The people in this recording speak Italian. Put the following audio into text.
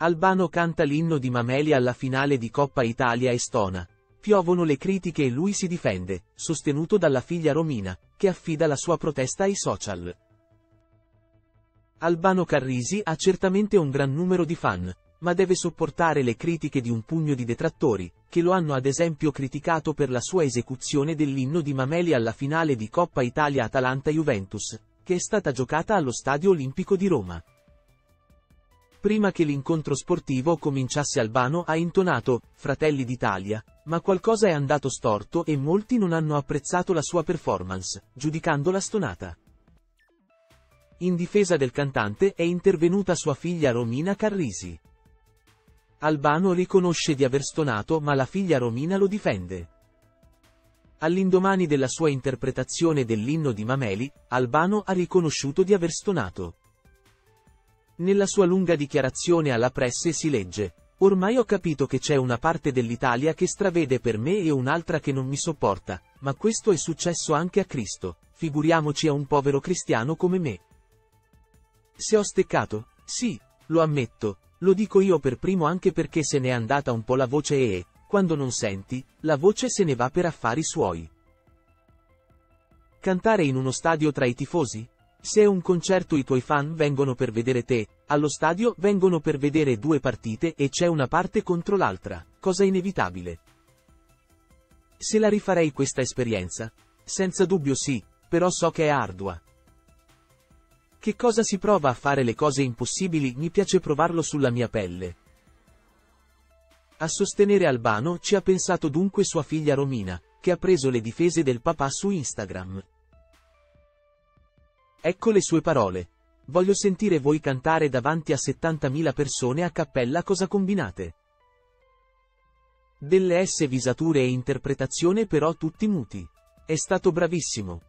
Albano canta l'inno di Mameli alla finale di Coppa Italia Estona. Piovono le critiche e lui si difende, sostenuto dalla figlia Romina, che affida la sua protesta ai social. Albano Carrisi ha certamente un gran numero di fan, ma deve sopportare le critiche di un pugno di detrattori, che lo hanno ad esempio criticato per la sua esecuzione dell'inno di Mameli alla finale di Coppa Italia Atalanta-Juventus, che è stata giocata allo Stadio Olimpico di Roma. Prima che l'incontro sportivo cominciasse Albano ha intonato, Fratelli d'Italia, ma qualcosa è andato storto e molti non hanno apprezzato la sua performance, giudicandola stonata. In difesa del cantante è intervenuta sua figlia Romina Carrisi. Albano riconosce di aver stonato ma la figlia Romina lo difende. All'indomani della sua interpretazione dell'inno di Mameli, Albano ha riconosciuto di aver stonato. Nella sua lunga dichiarazione alla presse si legge, Ormai ho capito che c'è una parte dell'Italia che stravede per me e un'altra che non mi sopporta, ma questo è successo anche a Cristo, figuriamoci a un povero cristiano come me. Se ho steccato? Sì, lo ammetto, lo dico io per primo anche perché se n'è andata un po' la voce e, quando non senti, la voce se ne va per affari suoi. Cantare in uno stadio tra i tifosi? Se è un concerto i tuoi fan vengono per vedere te, allo stadio vengono per vedere due partite e c'è una parte contro l'altra, cosa inevitabile. Se la rifarei questa esperienza? Senza dubbio sì, però so che è ardua. Che cosa si prova a fare le cose impossibili mi piace provarlo sulla mia pelle. A sostenere Albano ci ha pensato dunque sua figlia Romina, che ha preso le difese del papà su Instagram. Ecco le sue parole. Voglio sentire voi cantare davanti a 70.000 persone a cappella cosa combinate. Delle S visature e interpretazione però tutti muti. È stato bravissimo.